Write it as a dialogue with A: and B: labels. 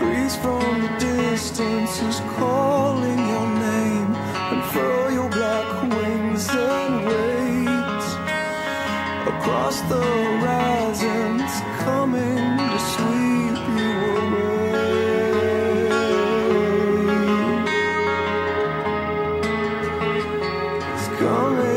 A: breeze from the distance is calling your name. And throw your black wings and wait. Across the horizons coming to sweep you away. It's coming.